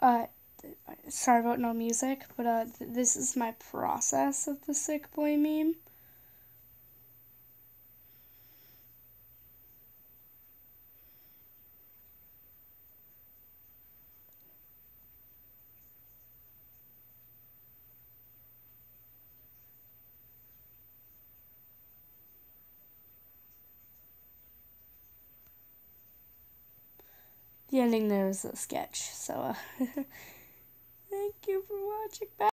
Uh, sorry about no music, but uh, th- this is my process of the sick boy meme. The ending there is a sketch. So, uh, thank you for watching. Bye.